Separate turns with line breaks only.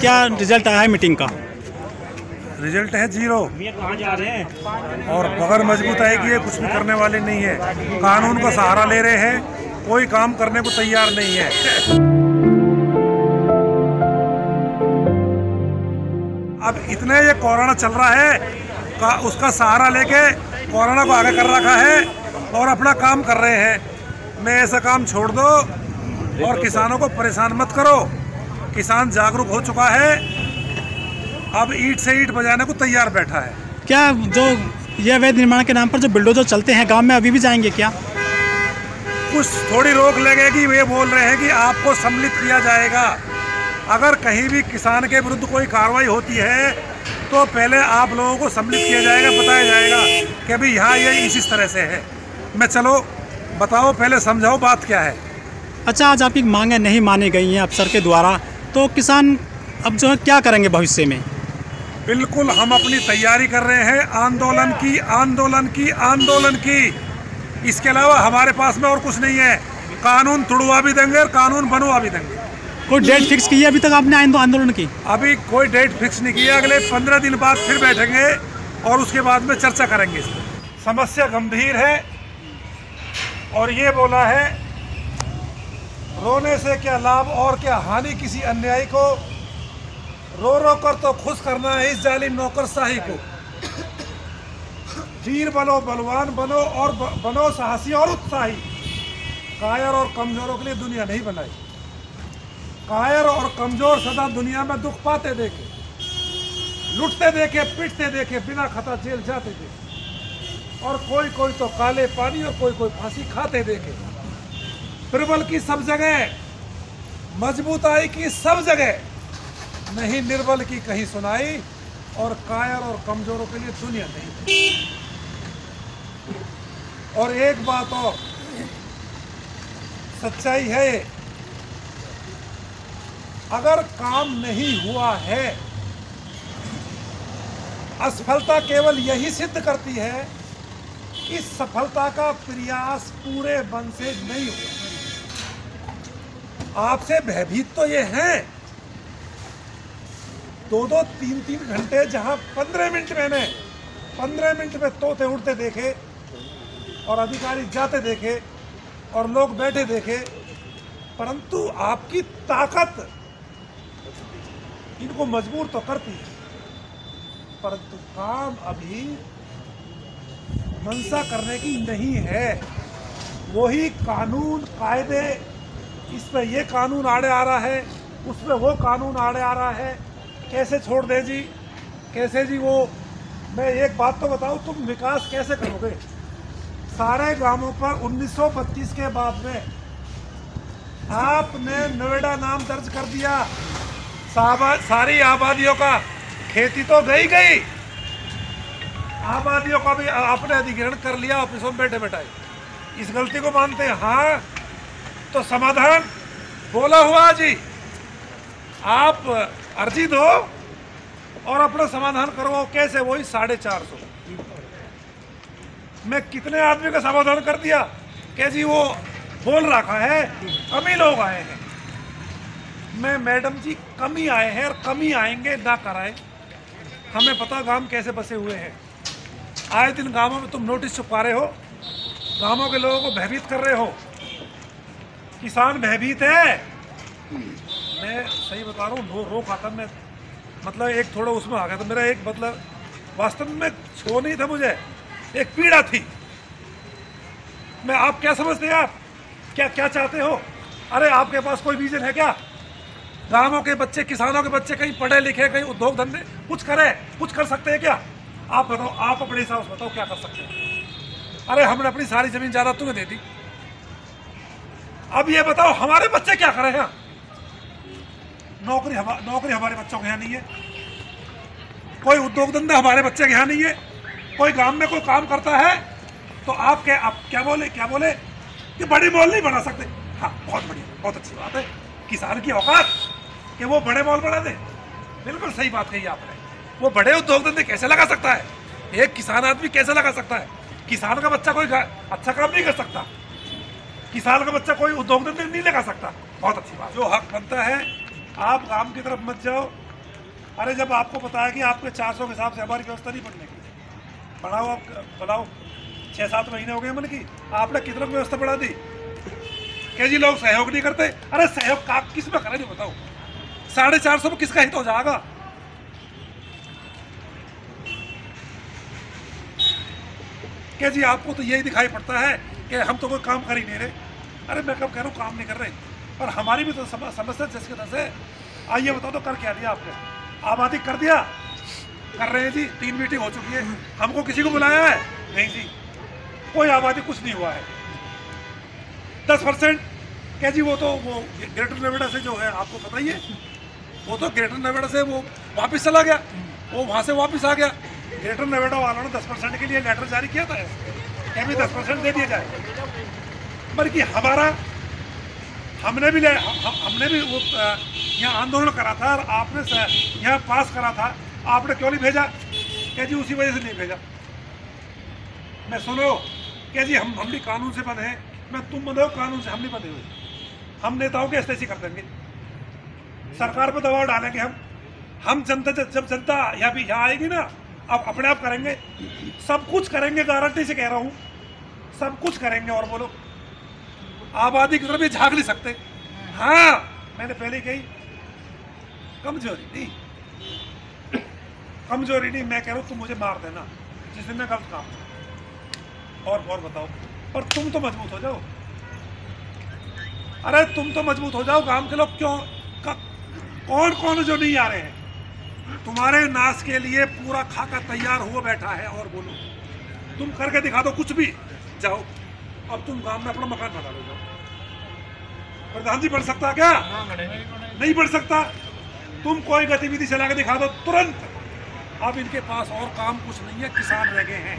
क्या रिज़ल्ट आया है मीटिंग का?
रिज़ल्ट है ज़ीरो
कहाँ जा रहे हैं?
और बगैर मज़बूत आएगी ये कुछ भी करने वाले नहीं है। कानून का सहारा ले रहे हैं। कोई काम करने को तैयार नहीं है। अब इतने ये कोरोना चल रहा है का उसका सहारा लेके कोरोना को आगे कर रखा है और अपना काम कर रहे हैं। मैं ऐसा काम छोड़ दो और किसानों को परेशान मत करो। किसान जागरूक हो चुका है। अब ईट से ईट बजाने को तैयार बैठा है।
क्या जो ये अवैध निर्माण के नाम पर जो बिल्डोजर चलते हैं गाँव में अभी भी जाएँगे क्या?
कुछ थोड़ी रोक लगेगी वे बोल रहे हैं कि आपको सम्मिलित किया जाएगा। अगर कहीं भी किसान के विरुद्ध कोई कार्रवाई होती है तो पहले आप लोगों को सम्मिलित किया जाएगा बताया जाएगा कि अभी यहाँ ये इस तरह से है। मैं चलो बताओ पहले समझाओ बात क्या है?
अच्छा आज आपकी मांगें नहीं मानी गई हैं अफसर के द्वारा। तो किसान अब जो है क्या करेंगे भविष्य में?
बिल्कुल हम अपनी तैयारी कर रहे हैं आंदोलन की आंदोलन की आंदोलन की। इसके अलावा हमारे पास में और कुछ नहीं है। कानून तुड़वा भी देंगे और कानून बनवा भी देंगे।
कोई डेट फिक्स की है अभी तक आपने आंदो- आंदोलन की?
अभी कोई डेट फिक्स नहीं की है। अगले पंद्रह दिन बाद फिर बैठेंगे और उसके बाद में चर्चा करेंगे इस पर समस्या गंभीर है और ये बोला है रोने से क्या लाभ और क्या हानि किसी अन्यायी को? रो रो कर तो खुश करना है इस जालिम नौकरशाही को। वीर बनो, बलवान बनो और बनो साहसी और उत्साही। कायर और कमजोरों के लिए दुनिया नहीं बनाई। कायर और कमज़ोर सदा दुनिया में दुख पाते देखे। लुटते देखे, पिटते देखे, बिना खता जेल जाते देखे। और कोई कोई तो काले पानी और कोई कोई फांसी खाते देखे। प्रबल की सब जगह, मजबूताई की सब जगह, नहीं निर्बल की कहीं सुनाई और कायर और कमजोरों के लिए दुनिया नहीं। और एक बात और, सच्चाई है, अगर काम नहीं हुआ है, असफलता केवल यही सिद्ध करती है कि सफलता का प्रयास पूरे मन से नहीं हुआ। आपसे भयभीत तो ये हैं। दो दो तीन तीन घंटे जहाँ पंद्रह मिनट मैंने, पंद्रह मिनट में तोते उड़ते देखे और अधिकारी जाते देखे और लोग बैठे देखे, परंतु आपकी ताकत इनको मजबूर तो करती है। परंतु काम अभी मनसा करने की नहीं है। वही कानून, कायदे इस पे ये कानून आड़े आ रहा है, उसमें वो कानून आड़े आ रहा है। कैसे छोड़ दे जी? कैसे जी वो? मैं एक बात तो बताऊँ, तुम विकास कैसे करोगे? सारे गाँवों पर 1932 के बाद में आपने नोएडा नाम दर्ज कर दिया। सारी आबादियों का खेती तो गई गई। आबादियों का भी आपने अधिग्रहण कर लिया, ऑफिसों में बैठे बैठाए इस गलती को मानते हैं? हाँ। तो समाधान। बोला हुआ जी, आप अर्जी दो और अपना समाधान करो कैसे? वही साढ़े चार सौ। मैं कितने आदमी का समाधान कर दिया? कि जी वो बोल रखा है? कमी लोग आए हैं। मैं मैडम जी, कमी आए हैं और कमी आएँगे ना कराए। हमें पता गाँव कैसे बसे हुए हैं। आए दिन गाँवों में तुम नोटिस छुपा रहे हो। गाँवों के लोगों को भयभीत कर रहे हो। किसान भयभीत है। मैं सही बता रहा हूँ, रो रो खाता मैं। मतलब एक थोड़ा उसमें आ गया था, मेरा एक मतलब वास्तव में छो नहीं था मुझे, एक पीड़ा थी। मैं, आप क्या समझते हैं आप? क्या क्या चाहते हो? अरे, आपके पास कोई विजन है क्या? गाँवों के बच्चे, किसानों के बच्चे कहीं पढ़े लिखे कहीं उद्योग धंधे, कुछ करे, कुछ कर सकते हैं क्या? आप बताओ, आप अपने हिसाब से बताओ, क्या कर सकते हैं? अरे, हमने अपनी सारी ज़मीन ज़्यादा तुम्हें दे दी। अब ये बताओ, हमारे बच्चे क्या करें यहाँ नौकरी हम, नौकरी हमारे बच्चों के यहाँ नहीं है। कोई उद्योग धंधा हमारे बच्चे के यहाँ नहीं है। कोई गाँव में कोई काम करता है तो आप क्या आप क्या बोले क्या बोले? कि बड़ी मॉल नहीं बना सकते। हाँ बहुत बढ़िया, बहुत अच्छी बात है। किसान की औकात कि वो बड़े मॉल बना दे। बिल्कुल सही बात कही आपने। वो बड़े उद्योग धंधे कैसे लगा सकता है? एक किसान आदमी कैसे लगा सकता है? किसान का बच्चा कोई अच्छा काम नहीं कर सकता। किसान का बच्चा कोई उद्योग धंधे नहीं लगा सकता। बहुत अच्छी बात। जो हक बनता है, आप काम की तरफ़ मत जाओ। अरे जब आपको पता है कि आपके 400 के हिसाब से हमारी व्यवस्था नहीं बनने की, बढ़ाओ आप, बढ़ाओ। छः सात महीने हो गए मन की, आपने कितना की व्यवस्था बढ़ा दी? क्या जी, लोग सहयोग नहीं करते। अरे सहयोग का किसमें करें बताओ। साढ़े चार सौ में किसका हित हो जाएगा? क्या जी, आपको तो यही दिखाई पड़ता है कि हम तो कोई काम कर ही नहीं रहे। अरे मैं कब कह रहा हूँ, काम नहीं कर रहे। और हमारी भी तो सम- समस्या जिसके तरह से, आइए बताओ तो कर क्या दिया आपने? आबादी कर दिया? कर रहे हैं जी, तीन मीटिंग हो चुकी है। हमको किसी को बुलाया है? नहीं जी, कोई आबादी कुछ नहीं हुआ है। दस परसेंट? क्या जी, वो तो वो ग्रेटर नोएडा से जो है, आपको पता ही है वो तो ग्रेटर नोएडा से वो वापस चला गया। वो वहाँ से वापस आ गया। ग्रेटर नोएडा वालों ने दस परसेंट के लिए लेटर जारी किया था। भी दस परसेंट दे दिया जाए। बल्कि हमारा हमने भी हम, हम- हमने भी वो यहाँ आंदोलन करा था और आपने यहाँ पास करा था। आपने क्यों नहीं भेजा? क्या जी उसी वजह से नहीं भेजा। मैं सुनो क्या जी हम हम भी कानून से बंधे मैं तुम बंधे हो कानून से हम नहीं बंधे हुए। हम नेताओं के ऐसे कर देंगे। सरकार पर दबाव डालेंगे हम। हम जनता जब जनता यहाँ भी यहाँ आएगी ना अब अपने आप करेंगे। सब कुछ करेंगे गारंटी से कह रहा हूँ। सब कुछ करेंगे और बोलो आबादी की तरफ़ ये झाँक नहीं सकते। हाँ मैंने पहले कही, कमज़ोरी नहीं। कमज़ोरी नहीं, मैं कह रहा हूँ, तुम मुझे मार देना, जिस दिन मैं गलत काम और और बताओ, पर तुम तो मज़बूत हो जाओ। अरे, तुम तो मज़बूत हो जाओ गाँव के लोग क्यों कौन कौन जो नहीं आ रहे हैं? तुम्हारे नाश के लिए पूरा खाका तैयार हुआ बैठा है, और बोलो। तुम करके दिखा दो कुछ भी। जाओ। अब तुम गाँव में अपना मकान बना लो जाओ। प्रधान जी बढ़ सकता क्या? नहीं बढ़ सकता। तुम कोई गतिविधि चला के दिखा दो तुरंत। अब इनके पास और काम कुछ नहीं है किसान रह गए हैं।